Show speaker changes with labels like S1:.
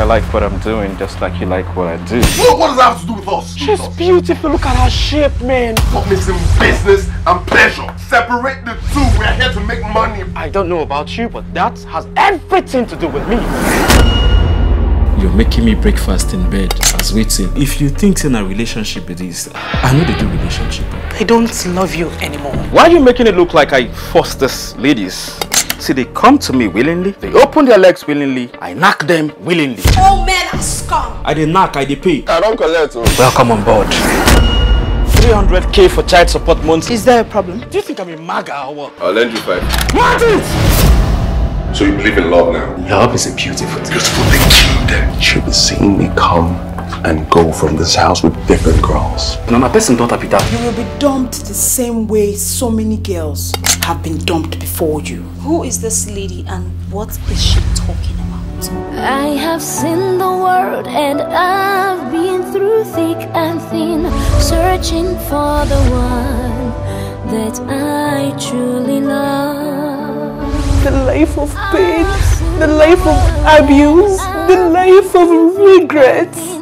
S1: I like what I'm doing just like you like what I do.
S2: What, what does that have to do with us?
S1: She's beautiful. Look at her shape, man.
S2: Stop mixing business and pleasure. Separate the two. We're here to make money.
S1: I don't know about you, but that has everything to do with me.
S3: You're making me breakfast in bed as waiting. If you think in a relationship it is, I know they do relationship.
S1: I don't love you anymore. Why are you making it look like I forced this, ladies? See, they come to me willingly, they open their legs willingly, I knock them willingly.
S4: All men are scum.
S3: I did knock, I dey pay.
S2: I don't collect. oh.
S1: Welcome on board. 300k for child support months.
S4: Is there a problem?
S1: Do you think I'm a maga or what?
S2: I'll lend you five.
S1: What?
S2: So you believe in love now?
S5: Love is a beautiful thing.
S2: Beautiful thing.
S5: You should be seeing me come and go from this house with different girls.
S1: No, my person don't Peter.
S4: You will be dumped the same way so many girls have been dumped before you.
S6: Who is this lady and what is she talking about?
S7: I have seen the world and I've been through thick and thin, searching for the one that I truly love.
S4: The life of pain, the life of abuse, the life of regret.